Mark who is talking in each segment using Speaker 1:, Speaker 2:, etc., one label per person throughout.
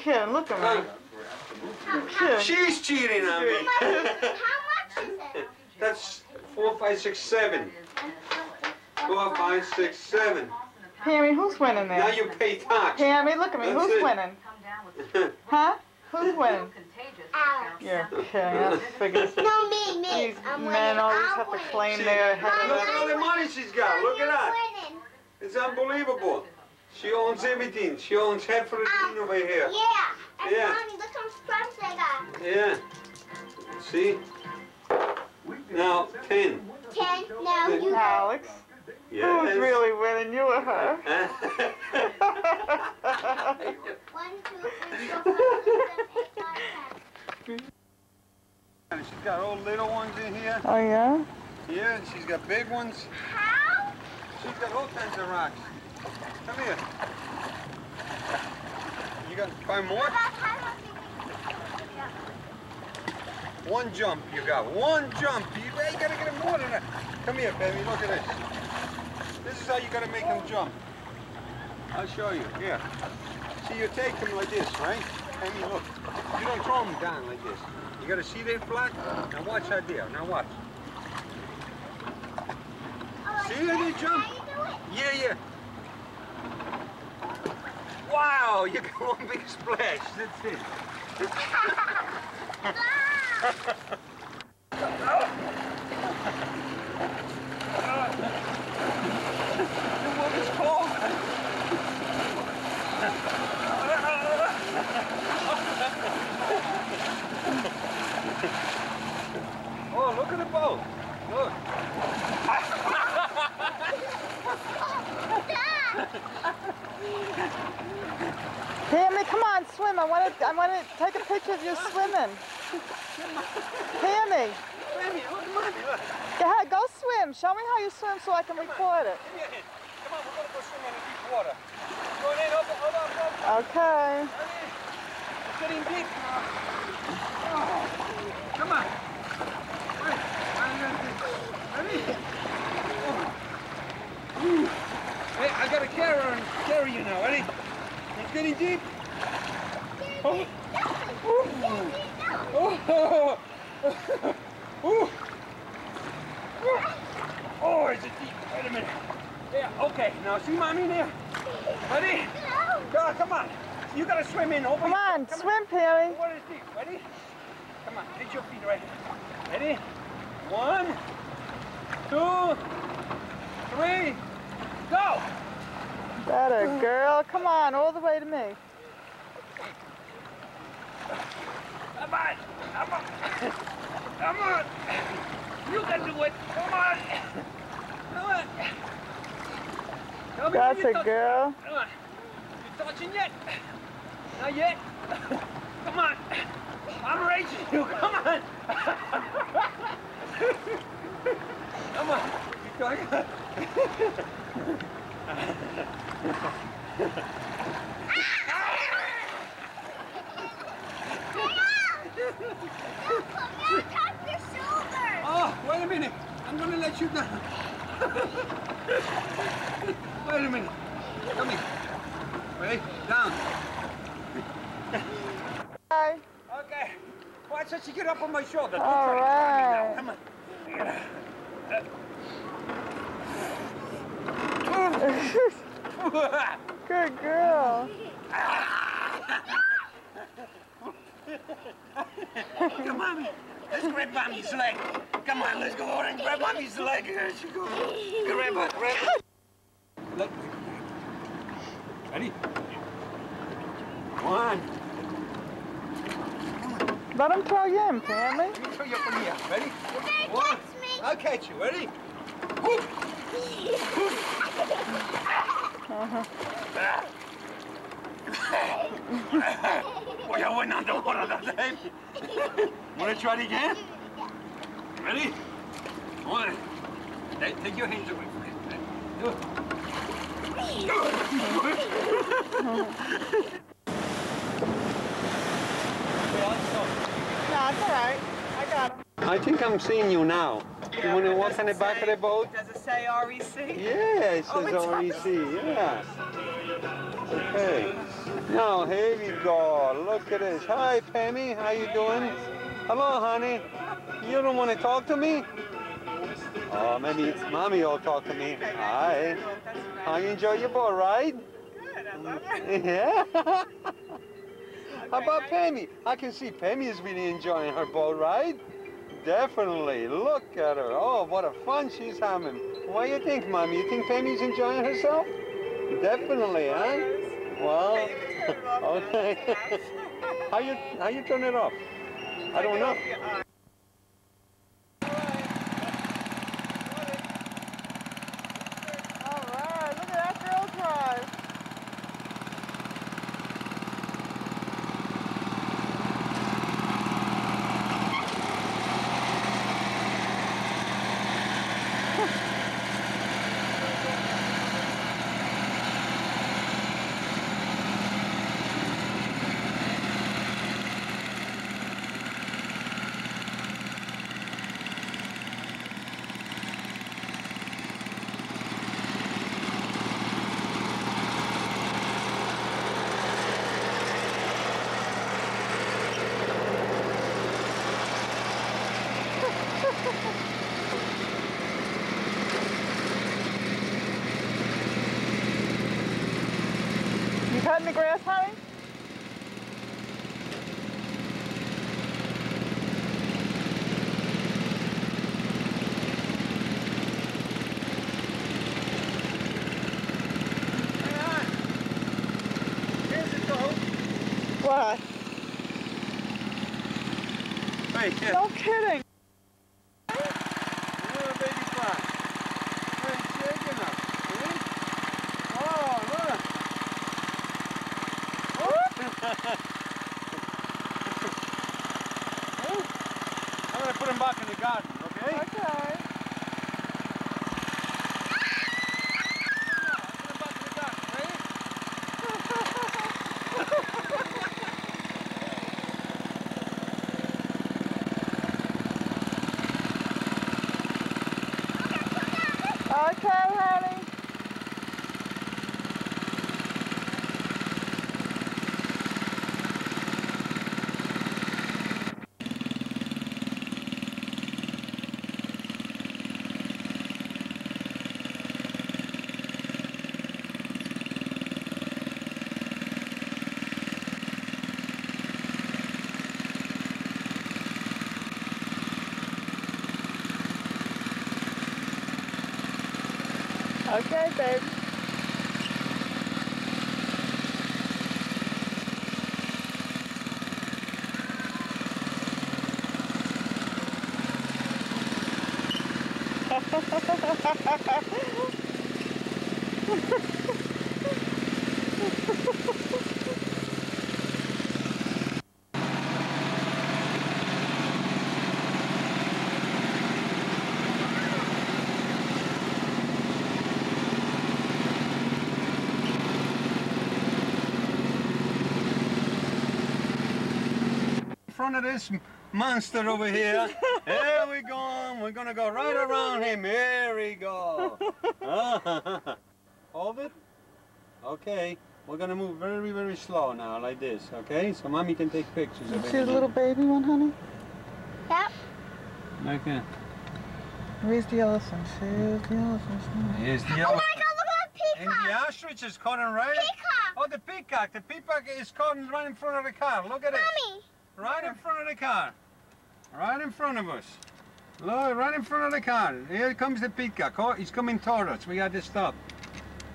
Speaker 1: kidding. Look at me. You're.
Speaker 2: She's cheating on me.
Speaker 3: How much is it?
Speaker 2: That's four, five, six, seven. Four, five, six, seven.
Speaker 1: Pammy, who's winning there?
Speaker 2: Now you pay tax.
Speaker 1: Pammy, look at me.
Speaker 2: That's
Speaker 1: Who's
Speaker 2: it.
Speaker 1: winning? Huh? Who's winning?
Speaker 3: Alex.
Speaker 1: You're kidding. I figured
Speaker 3: No, me, me.
Speaker 1: these
Speaker 3: I'm winning.
Speaker 1: always
Speaker 3: I'm
Speaker 1: have to claim
Speaker 2: See,
Speaker 1: their
Speaker 2: Look at all the money she's got. Look at that.
Speaker 3: winning.
Speaker 2: It's unbelievable. She owns everything. She owns half of the thing ah, over here.
Speaker 3: Yeah. And
Speaker 2: Yeah.
Speaker 3: mommy, look how much crumbs I got.
Speaker 2: Yeah. See? Now, ten.
Speaker 3: Ten. Now you.
Speaker 1: Alex,
Speaker 2: Yes.
Speaker 1: who's really winning? You or her?
Speaker 3: One, two, three, four, five, six, seven, eight, nine, ten.
Speaker 2: she's got all little ones in here.
Speaker 1: oh, yeah?
Speaker 2: Yeah, and she's got big ones.
Speaker 3: How?
Speaker 2: She's got all kinds of rocks. Come here. You got five more?
Speaker 3: About how much
Speaker 2: One jump you got. One jump. You, you gotta get him more than that. Come here, baby. Look at this. This is how you gotta make them jump. I'll show you. Here. See, you take them like this, right? Amy, look. You don't throw them down like this. You gotta see they flat. Now watch that there. Now watch. See how they jump?
Speaker 3: You?
Speaker 2: Yeah, yeah. Wow, you got one big splash. That's it. Oh, look at the boat. Look.
Speaker 1: Pammy, come on, swim. I want to. I want to take a picture of you swimming.
Speaker 2: Baby, look,
Speaker 1: go swim. Show me how you swim so I can record it.
Speaker 2: Come here, Hen. Come on, we're gonna go swim in the deep water. Go in, up, up, up, up.
Speaker 1: Okay.
Speaker 2: It's getting deep. Come on. Ready? Hey, I gotta carry her and carry you now. Ready? It's getting deep. Oh. Oh. Ooh. Oh, is it deep? Wait a minute. Yeah, okay. Now see mommy there? Ready? Go, come on. You gotta swim in over
Speaker 1: Come on, swim, Pammy.
Speaker 2: What is deep? Ready? Come on, get your feet right. Ready? One, two, three, go!
Speaker 1: Better, girl. Come on, all the way to me.
Speaker 2: Come on, come on, come on. You can do it. Come on. Come on. Tell me when
Speaker 1: That's a
Speaker 2: touch-
Speaker 1: girl.
Speaker 2: Come on. You touching yet? Not yet. Come on. I'm racing you. Come on. Come on. You going? Oh, wait a minute. I'm gonna let you down. wait a minute. Come here. Ready? Down.
Speaker 1: Bye.
Speaker 2: Okay. Watch as you get up on my shoulder. Don't
Speaker 1: All
Speaker 2: try to run me now. Come on.
Speaker 1: Good girl. Ah!
Speaker 2: Come on. Let's grab mommy's leg. Come on, let's go over and grab mommy's leg. Here she goes. Grab her, grab her. Let- Ready? One.
Speaker 1: Let him throw you in, Pammy.
Speaker 2: Let me throw you up in the air. Ready?
Speaker 3: You're
Speaker 2: One.
Speaker 3: catch me.
Speaker 2: I'll catch you. Ready? Whoop.
Speaker 1: Uh-huh.
Speaker 2: Boy, I went underwater that time. Wanna try it again? Ready? One. Hey, take your hands away from it. Do it.
Speaker 1: No, it's all right. I got him.
Speaker 2: I think I'm seeing you now. You want to walk on the back of the boat?
Speaker 1: Does it say REC?
Speaker 2: Yeah, it
Speaker 1: Oh,
Speaker 2: says
Speaker 1: it's
Speaker 2: REC. Yeah. Okay. No, here we go. Look at this. Hi, Pammy. How you doing? Hello, honey. You don't want to talk to me? Oh, maybe mommy will talk to me. Hi. How you enjoy your boat ride?
Speaker 1: Good, I love it.
Speaker 2: Yeah. How about Pammy? I can see Pammy is really enjoying her boat ride. Definitely. Look at her. Oh, what a fun she's having. What do you think, Mommy? You think Pammy's enjoying herself? Definitely, huh? Well, okay. how you how you turn it off? I don't know.
Speaker 1: All right, look at that girl drive. Cutting the grass, honey?
Speaker 2: Hang on. Here's the goat.
Speaker 1: What?
Speaker 2: Hey, here.
Speaker 1: No kidding.
Speaker 2: Little baby fly. Hey, shaking up. See? Oh, look. I'm gonna put him back in the garden, okay?
Speaker 1: Okay.
Speaker 2: Put him back in the garden, ready?
Speaker 1: Okay, honey. Okay, babe.
Speaker 2: Front of this monster over here. Here we go. We're gonna go right around him. Here we go. Hold it. Okay. We're gonna move very, very slow now, like this. Okay. So mommy can take pictures of
Speaker 1: You
Speaker 2: it.
Speaker 1: see the little baby one, honey?
Speaker 3: Yep.
Speaker 2: Okay.
Speaker 1: Where's the elephant? Here's the oh, elephant.
Speaker 2: Here's the
Speaker 3: Oh
Speaker 2: yellow.
Speaker 3: my god, look at that
Speaker 2: And the ostrich is coming right.
Speaker 3: Peacock!
Speaker 2: Oh, the peacock. The peacock is coming right in front of the car. Look at it.
Speaker 3: Mommy!
Speaker 2: Right in front of the car. Right in front of us. Look, right in front of the car. Here comes the. Oh, he's coming toward us. We got to stop.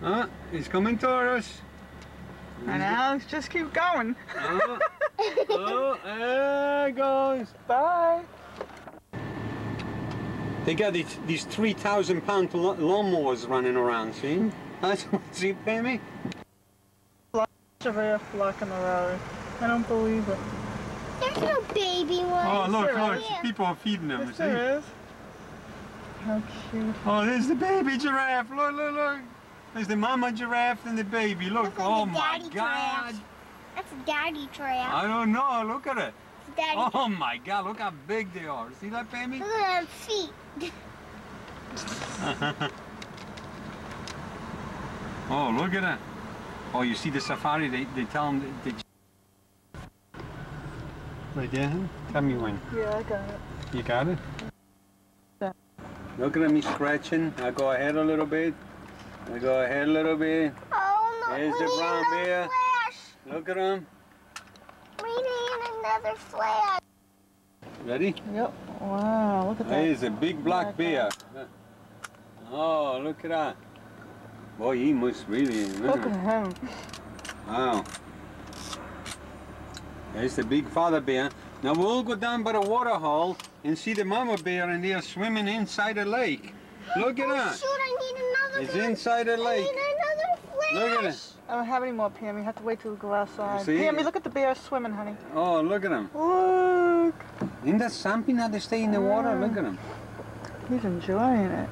Speaker 2: Huh? He's coming toward us.
Speaker 1: And Alex, just keep going.
Speaker 2: Oh, oh, there it goes.
Speaker 1: Bye.
Speaker 2: They got these, these 3,000 pound lawnmowers running around, see? That's see, Pammy?
Speaker 1: Giraffe blocking the road. I don't believe it.
Speaker 3: There's no baby one.
Speaker 2: Oh, look,
Speaker 1: there
Speaker 2: look.
Speaker 3: is.
Speaker 2: People are feeding them,
Speaker 1: Yes,
Speaker 2: see?
Speaker 1: there is. How cute.
Speaker 2: Oh, there's the baby giraffe. Look, look, look. There's the mama giraffe and the baby. Look.
Speaker 3: Looks like
Speaker 2: oh,
Speaker 3: the
Speaker 2: my
Speaker 3: daddy
Speaker 2: God.
Speaker 3: giraffe. That's daddy giraffe.
Speaker 2: I don't know. Look at it.
Speaker 3: Daddy.
Speaker 2: Oh, my God. Look how big they are. See that, Pammy?
Speaker 3: Look at them feet.
Speaker 2: oh, look at that. Oh, you see the safari, they, they tell them that they... Right there, huh? Tell me when.
Speaker 1: Yeah, I got it.
Speaker 2: You got it?
Speaker 1: Yeah.
Speaker 2: Look at me scratching. I go ahead a little bit. I go ahead a little bit.
Speaker 3: Oh no,
Speaker 2: There's
Speaker 3: we
Speaker 2: the
Speaker 3: need
Speaker 2: brown
Speaker 3: another
Speaker 2: bear.
Speaker 3: flash.
Speaker 2: Look at him.
Speaker 3: We need another flash.
Speaker 2: Ready?
Speaker 1: Yep. Wow, look at that.
Speaker 2: There's a big black bear. Oh, look at that. Boy, he must really...
Speaker 1: Look at him.
Speaker 2: Wow. There's the big father bear. Now we'll go down by the water hole and see the mama bear and they're swimming inside the lake. Look at
Speaker 3: oh,
Speaker 2: that.
Speaker 3: shoot, I need another
Speaker 2: It's
Speaker 3: flash.
Speaker 2: inside the
Speaker 3: I
Speaker 2: lake.
Speaker 3: need another flash.
Speaker 2: Look at it.
Speaker 1: I don't have any more, Pam. You have to wait till we go outside.
Speaker 2: See?
Speaker 1: Pammy, look at the bear swimming, honey.
Speaker 2: Oh, look at him.
Speaker 1: Look.
Speaker 2: Isn't that something how they stay in the water? Look at him.
Speaker 1: He's enjoying it.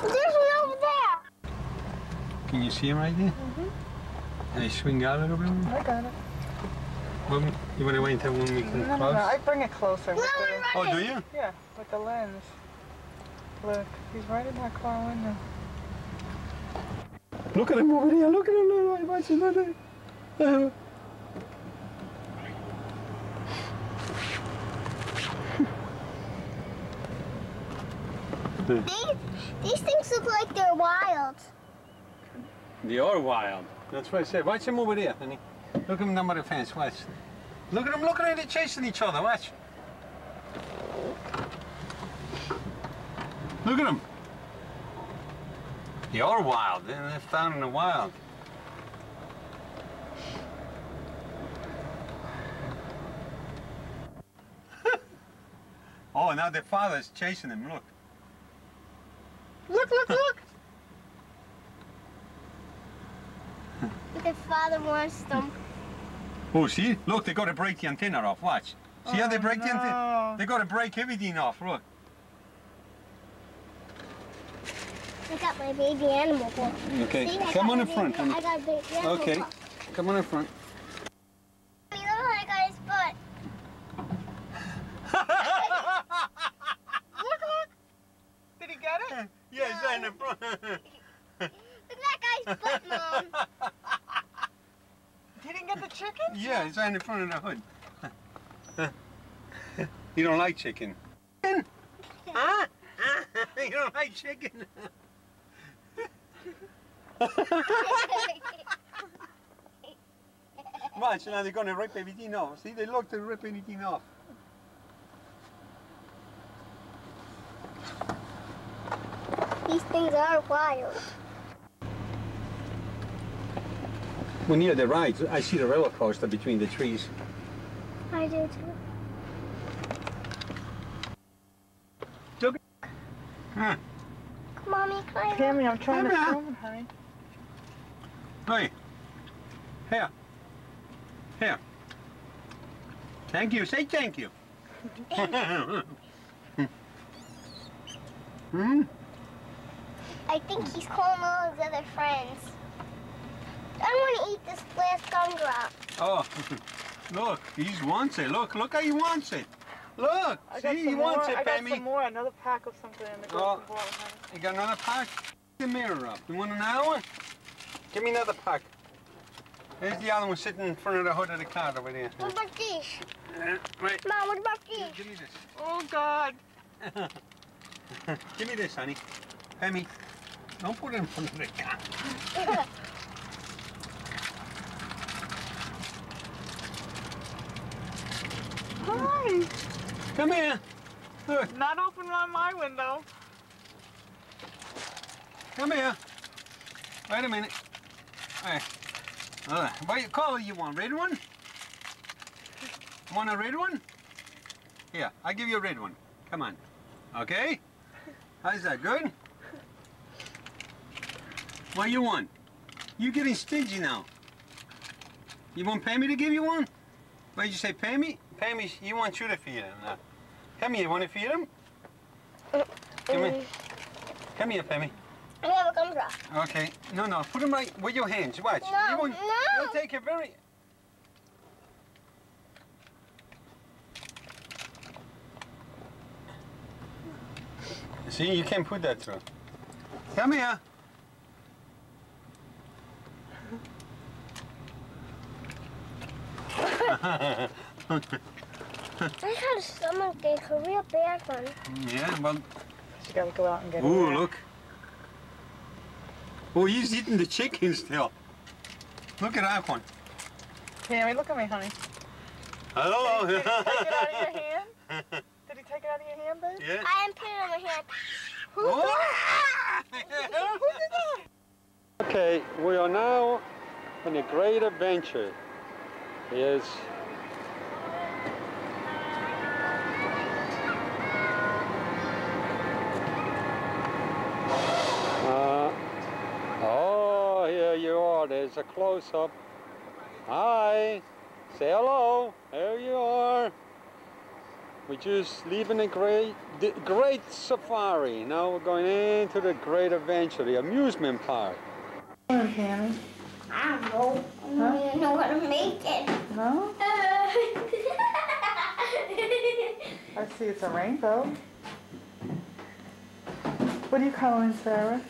Speaker 3: There's one over there.
Speaker 2: Can you see him right there? Mm-hmm. They swing out a little bit.
Speaker 1: I got it.
Speaker 2: Well, you want to wait until when we
Speaker 1: No,
Speaker 2: can
Speaker 1: no, no.
Speaker 2: close?
Speaker 1: I bring it closer.
Speaker 3: No,
Speaker 1: with
Speaker 3: I'm
Speaker 1: the,
Speaker 2: Oh, do you?
Speaker 1: yeah, with the lens. Look, he's right in that car window.
Speaker 2: Look at him over there. Look at him. Look, I watch him. Look at him.
Speaker 3: These, these things look like they're wild.
Speaker 2: They are wild. That's what I said. Watch them over there, honey. Look at them by the fence. Watch. Look at them. Look at them. They're chasing each other. Watch. Look at them. They are wild. They're found in the wild. oh, now the father's chasing them. Look.
Speaker 3: Look, look, look. The father wants them.
Speaker 2: Oh, see? Look, they got to break the antenna off. Watch. See how they
Speaker 1: Oh,
Speaker 2: break the antenna?
Speaker 1: Oh,
Speaker 2: they got to break everything off. Look.
Speaker 3: I got my baby animal book.
Speaker 2: Okay,
Speaker 3: See,
Speaker 2: come on in front.
Speaker 3: baby-
Speaker 2: honey.
Speaker 3: I got a baby animal
Speaker 2: Okay,
Speaker 3: book.
Speaker 2: come on in front.
Speaker 3: Look how I got his foot.
Speaker 1: Look, look. Did he get it?
Speaker 2: yeah, it's in the front.
Speaker 3: Look at that guy's foot, Mom.
Speaker 1: He didn't get the chicken?
Speaker 2: yeah, in front of the hood. you don't like chicken? Huh? you don't like chicken? Watch, now they're going to rip everything off. See, they look to rip anything off.
Speaker 3: These things are wild.
Speaker 2: When near the rides, I see the roller coaster between the trees.
Speaker 3: I do too.
Speaker 2: Huh.
Speaker 3: Mommy, can I
Speaker 1: Pammy, I'm trying to
Speaker 2: Come here.
Speaker 1: film, honey.
Speaker 2: Hey. Here. Here. Thank you. Say thank you. hmm?
Speaker 3: I think he's calling all his other friends. I want to eat this last gumdrop.
Speaker 2: Oh, look. He wants it. Look, look how he wants it. Look.
Speaker 1: I
Speaker 2: See, he
Speaker 1: some
Speaker 2: wants
Speaker 1: more.
Speaker 2: it,
Speaker 1: I got some more. Another pack of something in the
Speaker 2: Oh.
Speaker 1: golden ball.
Speaker 2: You got another pack? The mirror up. You want another one? Give me another pack. There's the other one sitting in front of the hood of the car over there.
Speaker 3: What about these?
Speaker 2: Uh, right.
Speaker 3: Mom, what about these?
Speaker 2: Give me this.
Speaker 1: Oh, God.
Speaker 2: Give me this, honey. Pammy, don't put it in front of the car. Come here. Look,
Speaker 1: Not open on my window.
Speaker 2: come here. Wait a minute. Hey. Uh, what color you want? Red one? Want a red one? Here, I'll give you a red one. Come on. Okay? How's that? Good? What you want? You getting stingy now. You want Pammy to give you one? What did you say, Pammy? Pammy, you want you to feed him now. Come here, you want to feed him? Come here. Come here, Pammy.
Speaker 3: I have a gumdrop.
Speaker 2: Okay. No, no. Put him right with your hands. Watch.
Speaker 3: No,
Speaker 2: you want,
Speaker 3: no.
Speaker 2: You'll take it very. See, you can't put that through. Come here.
Speaker 3: I had a stomachache, a real bad one.
Speaker 2: yeah, well,
Speaker 1: You gotta go out and get it.
Speaker 2: ooh,
Speaker 1: out.
Speaker 2: look. Oh, he's eating the chicken still. Look at that one.
Speaker 1: Tammy, look at me, honey.
Speaker 2: Hello.
Speaker 1: Did he take it out of your hand? Did he take it out of your hand, babe?
Speaker 2: yeah.
Speaker 3: I am putting it on my hand.
Speaker 2: Oh. okay, we are now on a great adventure. Is uh, oh, here you are. There's a close-up. Hi. Say hello. There you are. We're just leaving a great, the great safari. Now we're going into the great adventure, the amusement park.
Speaker 1: Come on,
Speaker 3: I don't know. I don't even know what to make it.
Speaker 1: No? I see it's a rainbow. What are you coloring, Sarah?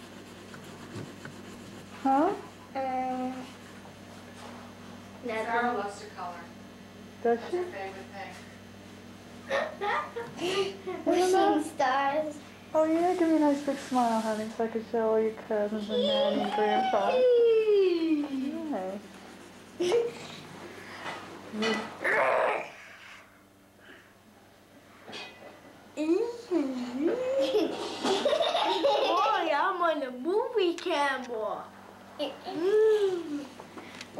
Speaker 1: Huh?
Speaker 3: Um,
Speaker 4: Sarah
Speaker 3: nothing.
Speaker 4: loves to color.
Speaker 1: Does
Speaker 4: That's
Speaker 1: she?
Speaker 4: her favorite thing.
Speaker 3: Wishing stars.
Speaker 1: Oh yeah, give me a nice big smile, honey, so I can show all your cousins and daddy and grandpa. Nice.
Speaker 3: Boy, I'm on the movie Mommy,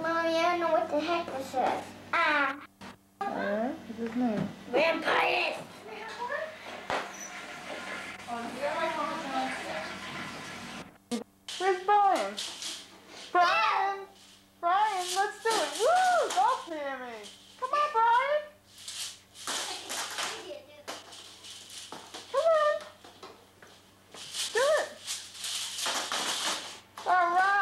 Speaker 3: I don't know what the heck this is. Ah,
Speaker 1: name?
Speaker 3: vampires.
Speaker 1: Where's Brian? Brian! Brian, let's do it. Woo! Go, Tammy! Come on, Brian! Come on! Do it! Alright!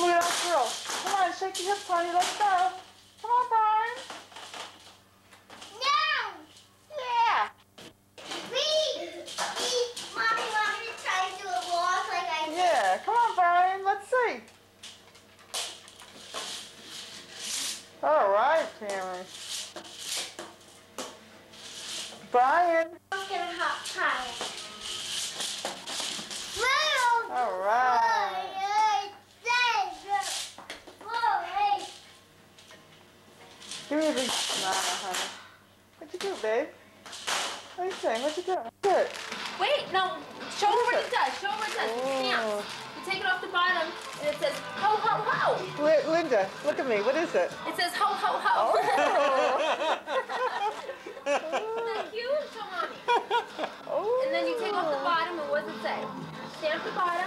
Speaker 1: Look at that girl. Come on, shake your hips, honey. Let's go. Come on, Brian.
Speaker 3: No!
Speaker 1: Yeah.
Speaker 3: Please! Please! Mommy, want me to try to do a walk like I did?
Speaker 1: Yeah, come on, Brian. Let's see. All right, Tammy. Brian.
Speaker 3: I'm gonna hop tire. Move!
Speaker 1: All right. Give me a big smile, honey. What'd you do, babe? What are you saying? What'd you do? Good.
Speaker 4: Wait, no. Show her what it does. Show her what it does.
Speaker 1: Oh.
Speaker 4: stamps. You take it off the bottom, and it says ho ho ho.
Speaker 1: Li- Linda, look at me. What is it?
Speaker 4: It says ho ho ho.
Speaker 1: Oh.
Speaker 4: Isn't cute? Show mommy.
Speaker 1: oh.
Speaker 4: And then you take off the bottom, and what does it say? Stamp the bottom.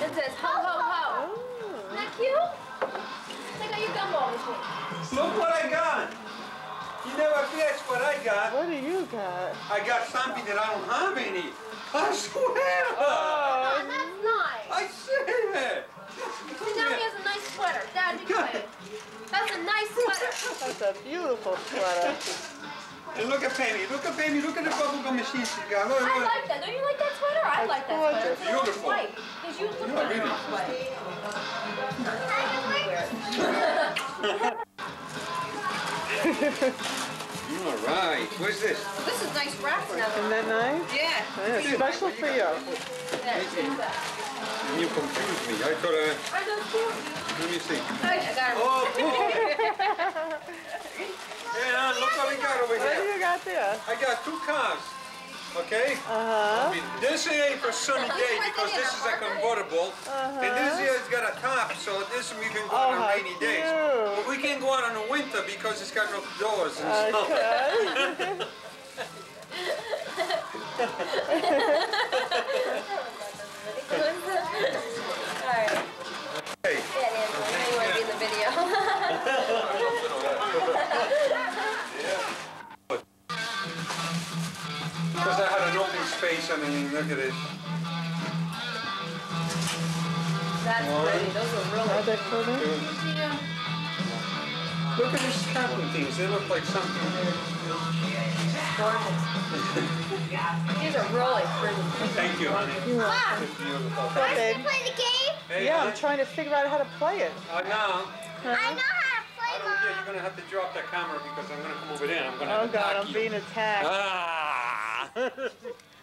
Speaker 4: It says ho ho ho.
Speaker 1: Oh.
Speaker 4: Isn't that cute? Take out your gumball machine.
Speaker 2: Look what I got. You never guess what I got.
Speaker 1: What do you got?
Speaker 2: I got something that I don't have any. I oh, swear.
Speaker 4: Oh,
Speaker 1: Oh,
Speaker 4: that's nice.
Speaker 2: I swear.
Speaker 4: And now he has a nice sweater. Dad, you go. That's a nice sweater.
Speaker 1: that's a beautiful sweater.
Speaker 2: And look at Penny. Look at Penny. Look at the bubblegum machine she got. Look,
Speaker 4: I like that. Don't you like that sweater? I like that sweater.
Speaker 1: gorgeous.
Speaker 4: It's
Speaker 2: Beautiful.
Speaker 4: white. Because you look
Speaker 2: Yeah,
Speaker 4: like
Speaker 2: really.
Speaker 4: that way.
Speaker 2: All right. What's this?
Speaker 4: This is nice wraps now.
Speaker 1: Isn't that nice?
Speaker 4: Yeah.
Speaker 1: Yeah, special for you.
Speaker 4: Yeah, take.
Speaker 2: You confused me. I thought. Uh,
Speaker 4: Are those cute?
Speaker 2: let me see.
Speaker 4: I got 'em.
Speaker 2: Oh, cool. yeah, look what we got over here.
Speaker 1: What do you got there?
Speaker 2: I got two cars. Okay.
Speaker 1: Uh-huh.
Speaker 2: This ain't for sunny day because this is a convertible, and this here has got a top, so this we can go
Speaker 1: Oh,
Speaker 2: on on
Speaker 1: how
Speaker 2: rainy days. But we can't go out in the winter because it's got no doors and stuff.
Speaker 1: Okay.
Speaker 2: An open space, I mean, look at this.
Speaker 4: That's pretty. Those are
Speaker 1: Are
Speaker 4: really
Speaker 1: they pretty?
Speaker 4: Yeah.
Speaker 2: Look at these camping things, they look like something
Speaker 4: These are really pretty.
Speaker 2: Thank you, honey.
Speaker 4: Mom,
Speaker 2: It's beautiful.
Speaker 1: What,
Speaker 3: Want
Speaker 1: babe?
Speaker 3: to play the game?
Speaker 2: Hey,
Speaker 1: Yeah,
Speaker 2: honey.
Speaker 1: I'm trying to figure out how to play it.
Speaker 2: Oh, no.
Speaker 3: I know how to play,
Speaker 2: don't care. You're gonna have to drop that camera because I'm gonna come over there and I'm gonna
Speaker 1: Oh
Speaker 2: attack
Speaker 1: God, I'm
Speaker 2: you.
Speaker 1: being attacked.
Speaker 2: Ah!